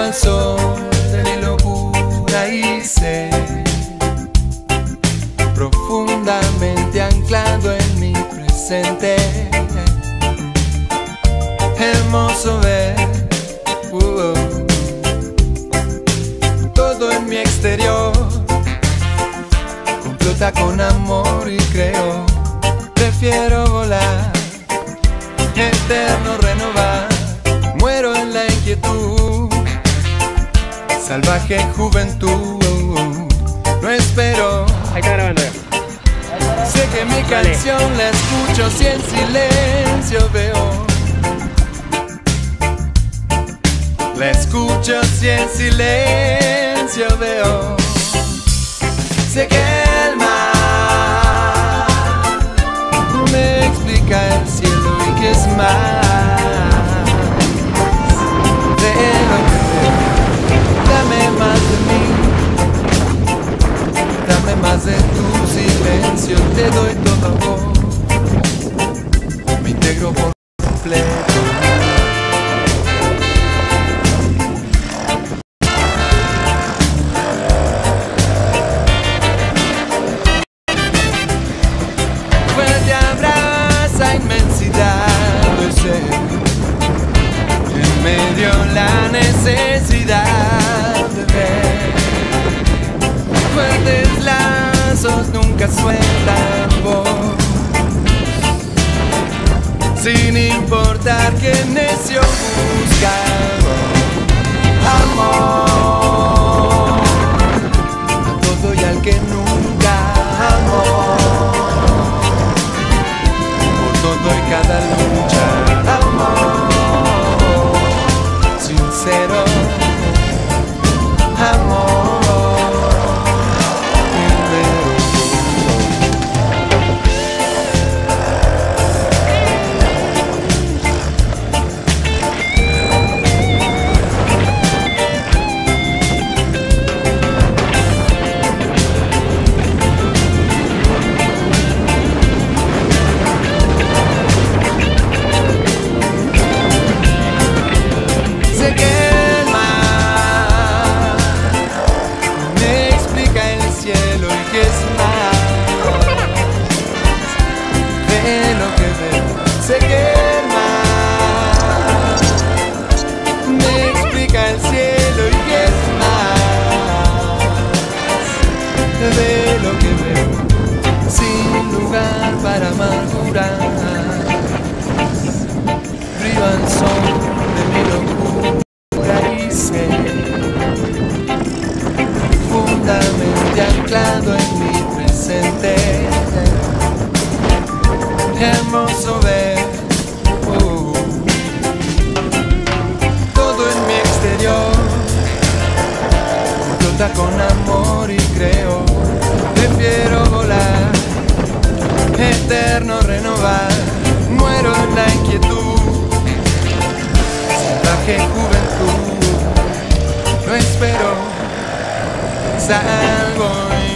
al sol de mi locura y sé profundamente anclado en mi presente. Hermoso ver uh, todo en mi exterior complota con amor y creo. Prefiero volar, eterno salvaje juventud. No espero. Ahí está grabando ya. Sé que mi canción la escucho si en silencio veo. La escucho si en silencio veo. Sé que el mar me explica el cielo y que es más voz. Sin importar que necio busca amor cielo y que es más de lo que veo. Sé que con amor y creo prefiero volar eterno renovar muero en la inquietud salvaje juventud no espero salgo